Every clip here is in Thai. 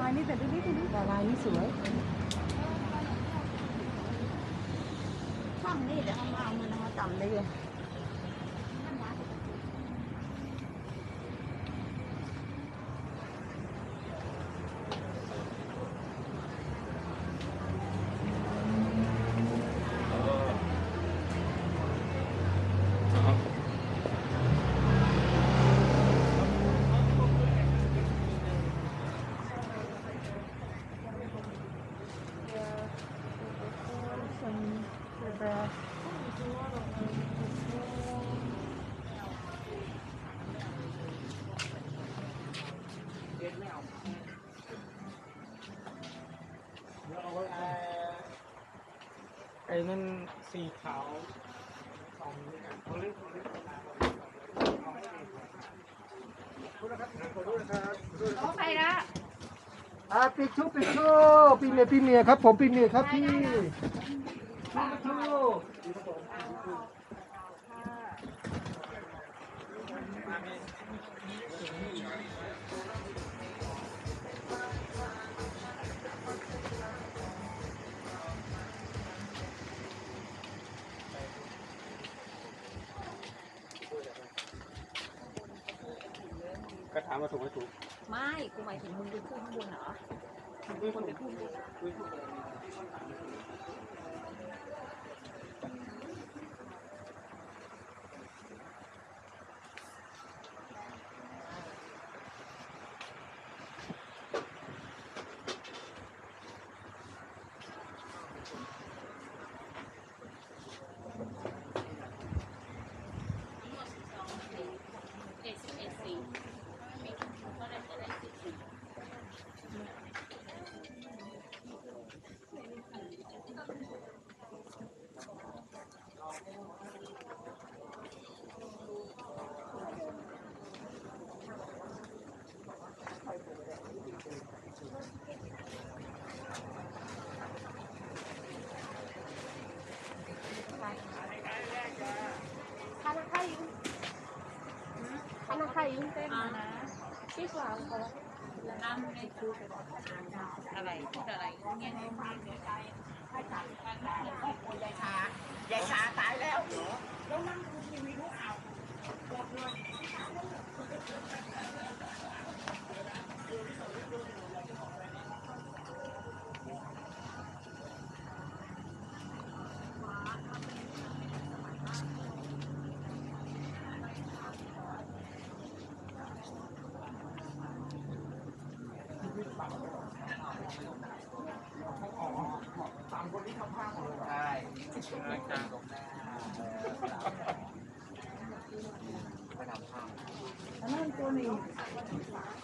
ลายนี่แต่ดูนี่ดูนี่แต่ลายนี่สวยช่างนี่เดี๋ยวเขามาเอาเงินมาต่ำได้เลย อ้นั่นสีขาวสองนี่กันเขาเรียกเขาเรียกเขาไปละอ่าปิดชุบปิดชุบปีเมียปีเมียครับ ผมปีเมียครับพี่ามมาถูกไม่ถูก ไม่ กูหมายถึงมึงไปพูดข้างบนเหรอคนไปพูดข้างบน하 ที่สาวเขาน้ำในคือะไรพูอะไรเงี้ย นั่นตัวนี้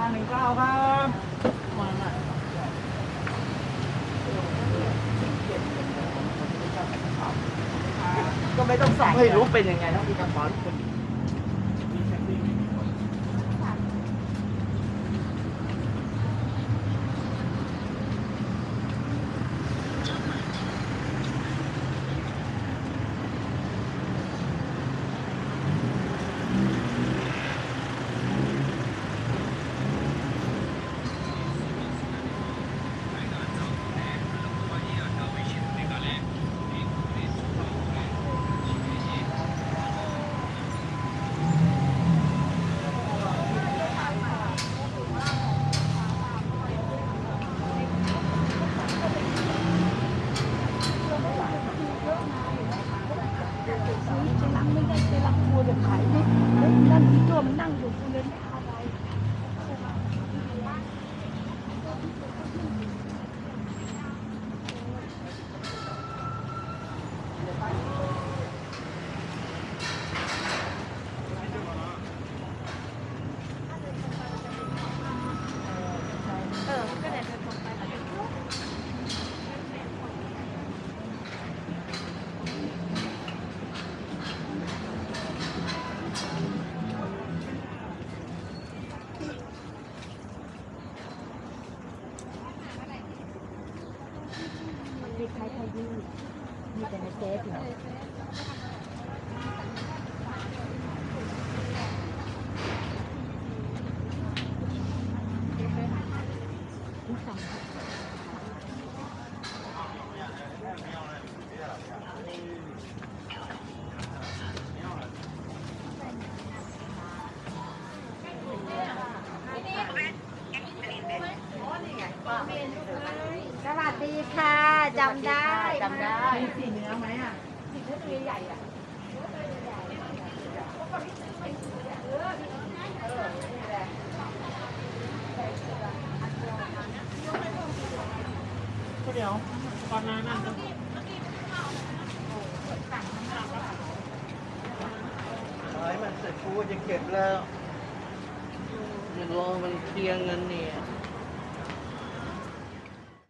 หาหนึ่งเก้าครับก็ไม่ต้องสั่งไม่รู้เป็นยังไงต้องมีกระเป๋าคน มีใครใครยืดมีแต่ในเซฟเหรออุ๊ยสั่งส วัสดีค่ะจำได้จำได้มีสีเนื้อไหมอะเดี๋ยวตอนนั้นนั่นจะขายมันเสร็จกูจะเก็บแล้วเดี๋ยวรอมันเคลียร์เงินเนี่ยเ